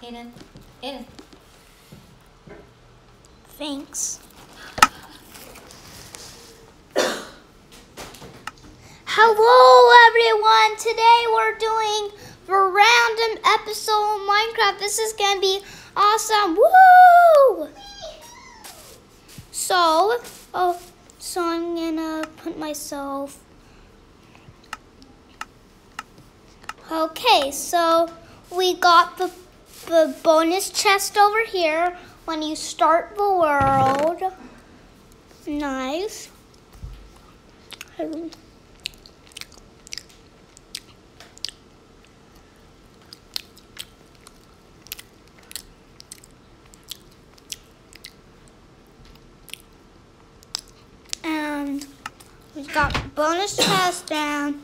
Aidan. Aidan. Thanks. Hello everyone! Today we're doing a random episode of Minecraft. This is gonna be awesome. Woo! So, oh, so I'm gonna put myself. Okay, so we got the the bonus chest over here when you start the world. Nice. And we've got bonus chest down.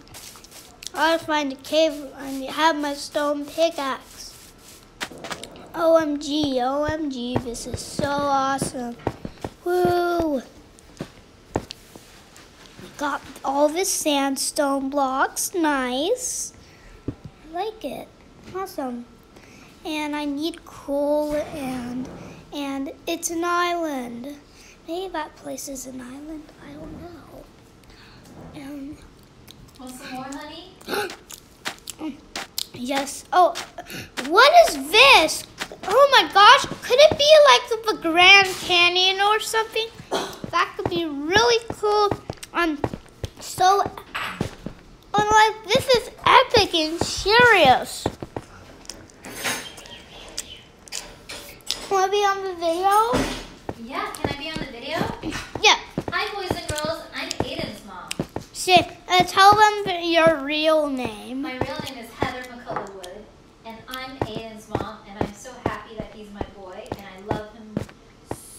I will find a cave and you have my stone pickaxe. OMG, OMG, this is so awesome. Woo! Got all the sandstone blocks, nice. I like it, awesome. And I need coal and, and it's an island. Maybe that place is an island, I don't know. Um, Want some more, honey? Yes. Oh, what is this? Oh my gosh, could it be like the Grand Canyon or something? That could be really cool. I'm so, but like this is epic and serious. Want to be on the video? Yeah, can I be on the video? Yeah. Hi, boys and girls. I'm Aidan's mom. Say, uh, tell them your real name. My real name is Heather McCullough Wood, and I'm Aidan's mom, I'm happy that he's my boy, and I love him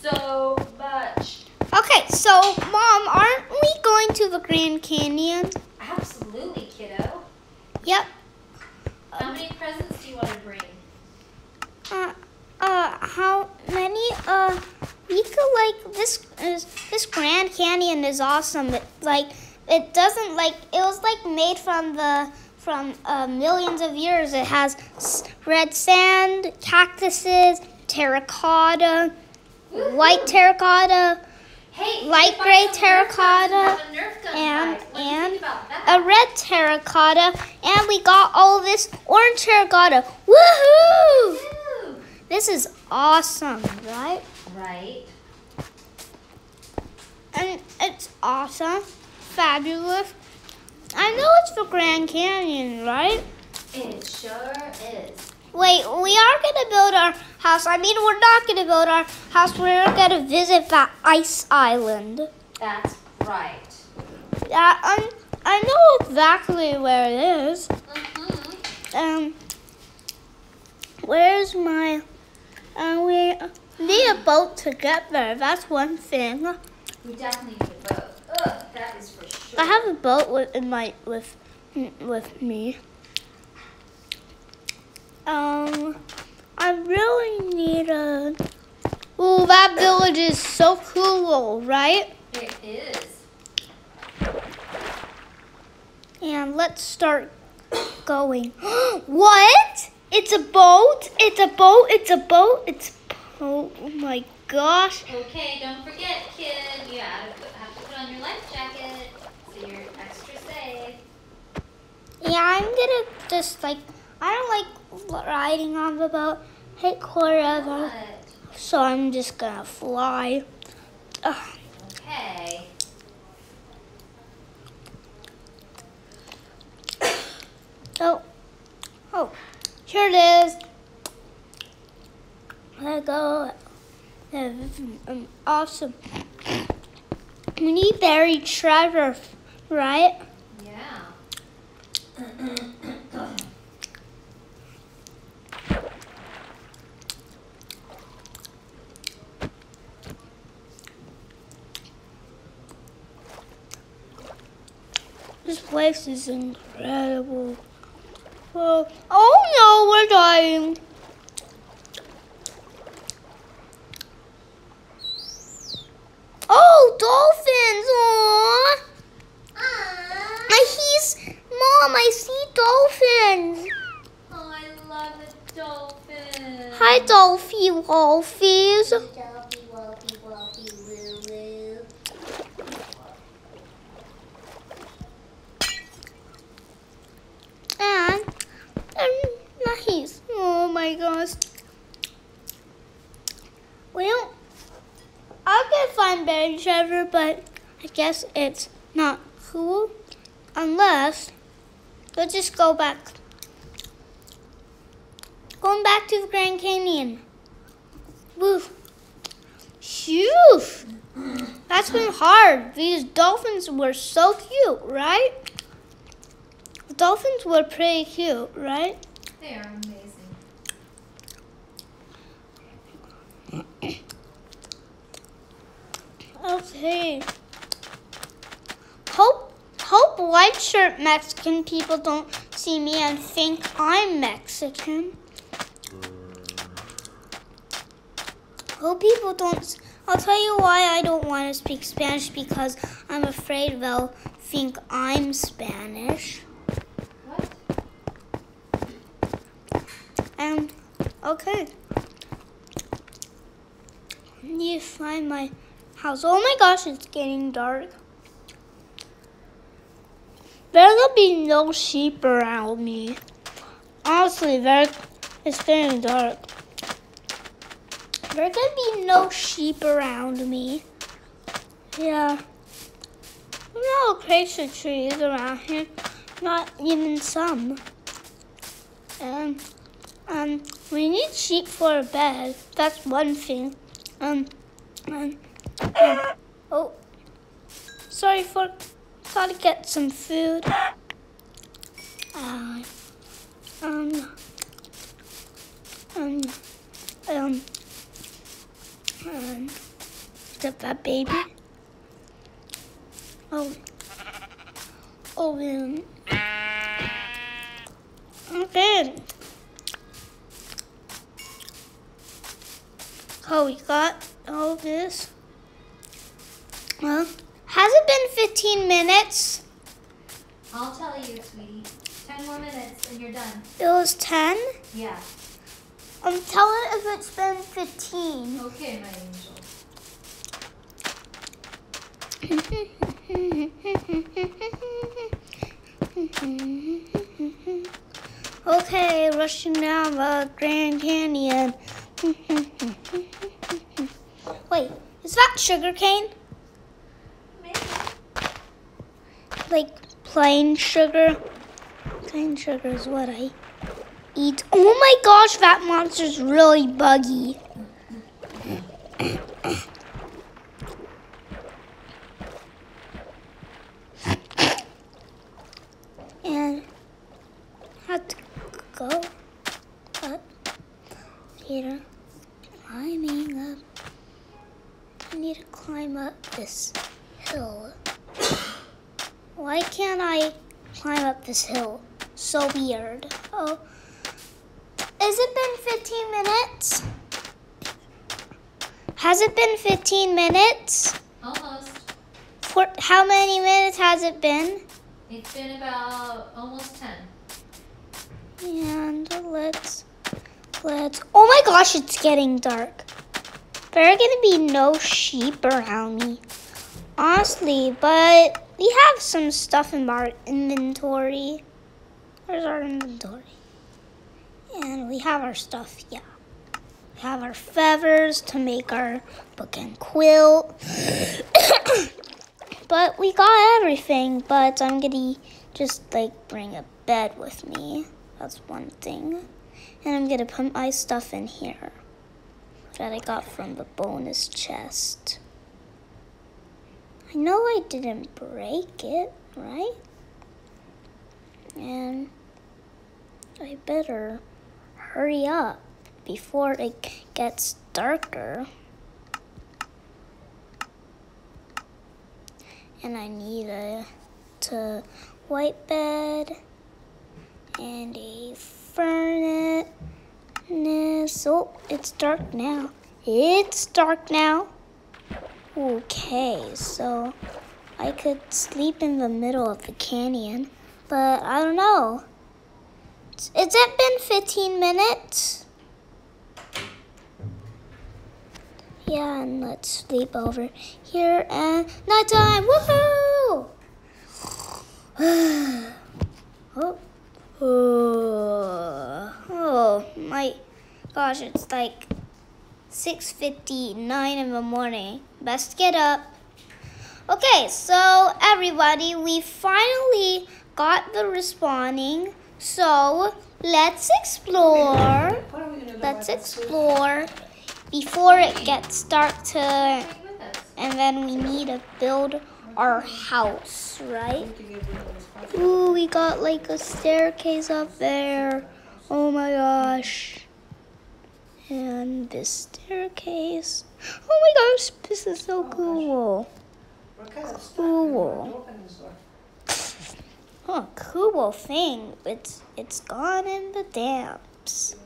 so much. Okay, so mom, aren't we going to the Grand Canyon? Absolutely, kiddo. Yep. How many presents do you want to bring? Uh, uh, how many? Uh, we could like this. Is this Grand Canyon is awesome. It, like it doesn't like it was like made from the from uh, millions of years. It has red sand, cactuses, terracotta, white terracotta, Hey, Light gray have some Nerf guns, terracotta you have a Nerf gun and- fight. What do you and think about that? a red terracotta, and we got all this orange terracotta. Woohoo! Woo! This is awesome, right? Right. And it's awesome, fabulous. I know it's for Grand Canyon, right? It sure is. Wait, we are gonna build our house. I mean, we're not gonna build our house. We're gonna visit that ice island. That's right. Yeah, um, I know exactly where it is. Mm-hmm. Um, where's my? Uh, we need a boat to get there. That's one thing. We definitely need a boat. Ugh, that is for sure. I have a boat with in my with with me. Um, I really need a. Oh, that village is so cool, right? It is. And let's start going. what? It's a boat. It's a boat. It's a boat. It's oh my gosh. Okay, don't forget, kid. You have to put, have to put on your life jacket so you're extra safe. Yeah, I'm gonna just like I don't like riding on the boat. hit forever. So I'm just gonna fly. Ugh. Okay. Oh, oh, here it is. There we go. Um, awesome. We need buried treasure, right? Yeah. This place is incredible. Well, oh no, we're dying. Oh, dolphins! Aww. He's mom. I see dolphins. Oh, I love the dolphins. Hi, Dolphy Wolfies. Dolphy, Wolfie, Wolfie, woo, woo. And they're nice. Oh my gosh. Well, I could find buried treasure, but I guess it's not cool unless let's just go back. Going back to the Grand Canyon. Woo. Phew. That's been hard. These dolphins were so cute, right? The dolphins were pretty cute, right? They are amazing. Okay. Hope hope white shirt Mexican people don't see me and think I'm Mexican. Hope people don't. I'll tell you why I don't want to speak Spanish because I'm afraid they'll think I'm Spanish. What? And okay. Need to find my house. Oh my gosh, it's getting dark. There'll be no sheep around me. Honestly, there it's getting dark. There gonna be no sheep around me. Yeah. No acacia trees around here. Not even some. And um, we need sheep for a bed. That's one thing. Um, um, um, oh, sorry for. Gotta get some food. Uh, um, um, um, um, get that baby. Oh, oh, um, okay. Oh, we got all this. Well, has it been 15 minutes? I'll tell you, sweetie. Ten more minutes and you're done. It was 10? Yeah. Um, tell it if it's been 15. Okay, my angel. okay, rushing down the Grand Canyon. That sugar cane? Maybe. Like plain sugar? Plain sugar is what I eat. Oh my gosh, that monster's really buggy. and have to go up here, climbing up. I need to climb up this hill. Why can't I climb up this hill? So weird. Oh, has it been 15 minutes? Has it been 15 minutes? Almost. For how many minutes has it been? It's been about almost ten. And let's let's. Oh my gosh, it's getting dark. There are gonna be no sheep around me, honestly. But we have some stuff in our inventory. Where's our inventory? And we have our stuff. Yeah, we have our feathers to make our book and quill. but we got everything. But I'm gonna just like bring a bed with me. That's one thing. And I'm gonna put my stuff in here that I got from the bonus chest. I know I didn't break it, right? And I better hurry up before it gets darker. And I need a to white bed and a furnace. Oh, it's dark now. It's dark now. Okay, so I could sleep in the middle of the canyon, but I don't know. Has it been 15 minutes? Yeah, and let's sleep over here and nighttime. Woohoo! oh. Oh. Gosh, it's like 6.59 in the morning. Best get up. Okay, so everybody, we finally got the responding. So let's explore. Let's explore before it gets dark to, and then we need to build our house, right? Ooh, we got like a staircase up there. Oh my gosh. And this staircase. Oh my gosh, this is so cool. Cool. Oh, cool thing. It's it's gone in the damps.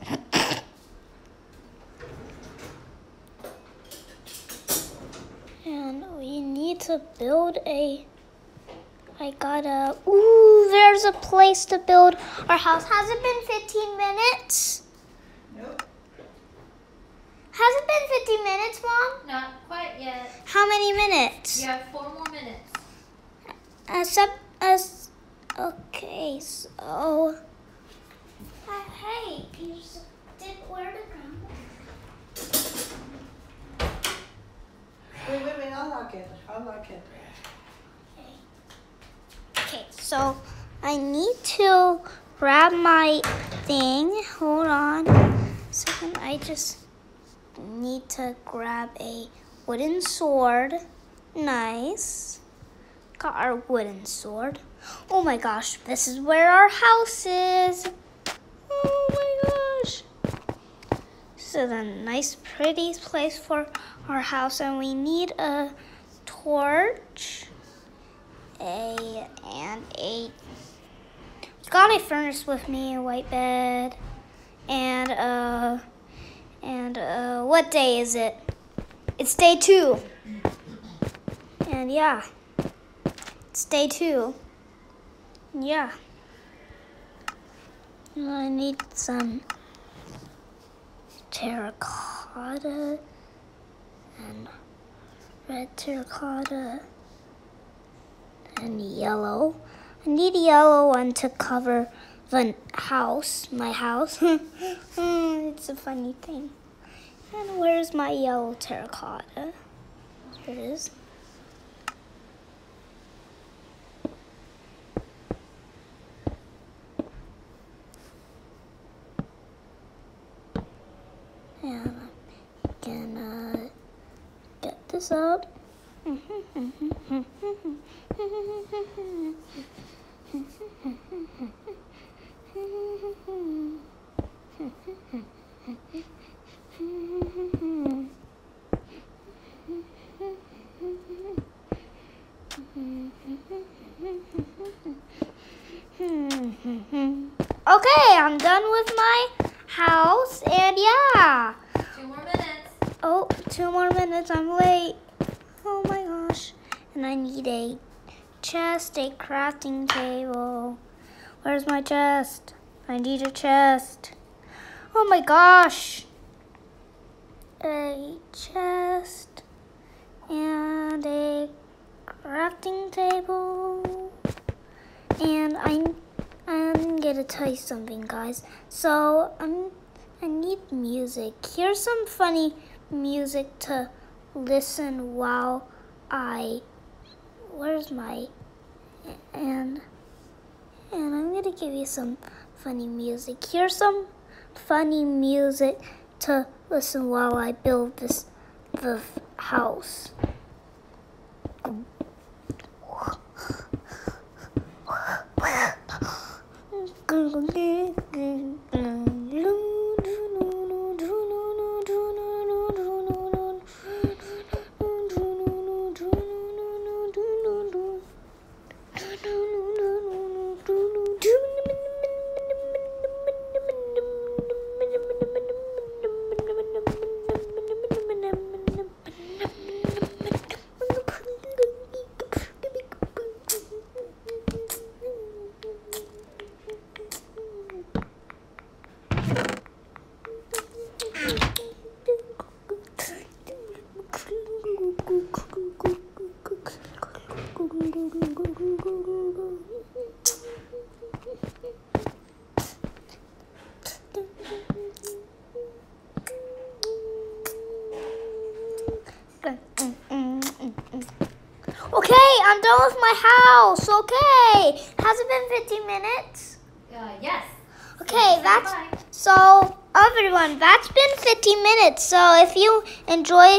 and we need to build a I gotta ooh there's a place to build our house. Has it been 15 minutes? Nope. Has it been 15 minutes, Mom? Not quite yet. How many minutes? You have four more minutes. Uh, sub, uh, okay, so. Uh, hey, you did where to come? Wait, wait, wait, I'll lock it. I'll lock it. Okay, so I need to grab my thing. Hold on a second. I just need to grab a wooden sword. Nice. Got our wooden sword. Oh my gosh, this is where our house is. Oh my gosh. This is a nice, pretty place for our house, and we need a torch a and a got a furnace with me, a white bed, and uh and uh what day is it? It's day two. And yeah. It's day two. Yeah. I need some terracotta and red terracotta and yellow. I need a yellow one to cover the house, my house. Hmm, it's a funny thing. And where's my yellow terracotta? Here it is. And I'm gonna get this up. Okay, I'm done with my house, and yeah. Two more minutes. Oh, two more minutes. I'm late. Oh my gosh. And I need a chest, a crafting table. Where's my chest? I need a chest. Oh my gosh. A chest and a crafting table. And I'm I'm gonna tell you something, guys. So I'm I need music. Here's some funny music to listen while I where's my and and I'm gonna give you some funny music. Here's some funny music to listen while I build this the house. Okay. Has it been 15 minutes? Uh, yes. Okay, Say that's bye. so everyone, that's been 15 minutes. So if you enjoy